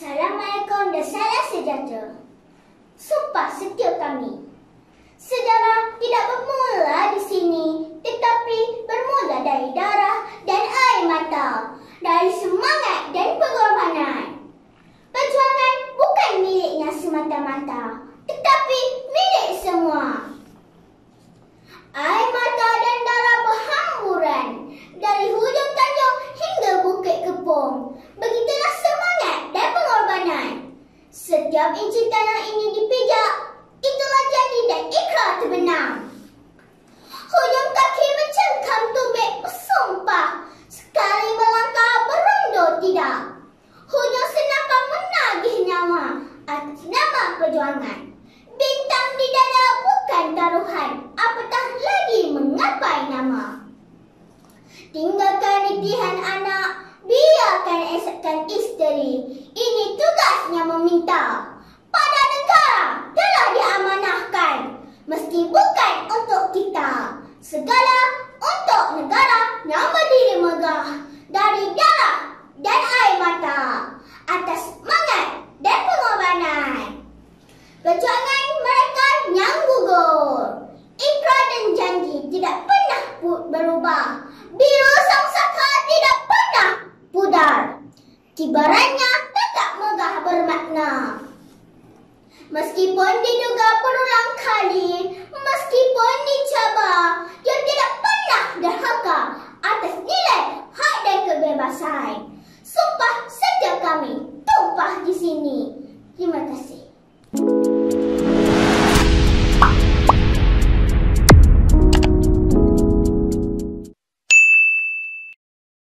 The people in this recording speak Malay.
Assalamualaikum dan salam sejahtera. Sumpah setia kami. Sejarah tidak bermula di sini, tetapi bermula dari darah dan air mata, dari semangat dan pengorbanan. Perjuangan bukan miliknya semata-mata, tetapi milik semua. Air mata dan darah berhamburan dari hujung tanjung hingga bukit kepung. Begitulah semangat dan pengorbanan. Setiap inci tanah ini dipijak, itulah janji dan ikrar terbenam. Hujung kaki mencengkam tubik bersumpah, sekali melangkah berondo tidak. Hujung senapang menagih nyawa atas nama perjuangan. Bintang di dada bukan taruhan, apatah lagi mengapai nama. Tinggalkan ritihan anak, biarkan esokkan isteri. Ini tugasnya meminta. Pada negara telah diamanahkan. Meski bukan untuk kita. Segala untuk negara yang berdiri megah. Dari darah dan air mata. Atas semangat dan pengorbanan. Perjuangan mereka yang gugur. Ikrar dan janji tidak pernah berubah. Biru sang saka tidak pernah pudar. Kibarannya tetap megah bermakna. Meskipun diduga berulang kali, meskipun dicabar, dia tidak pernah derhaka atas nilai hak dan kebebasan. Sumpah setia kami tumpah di sini. Terima kasih.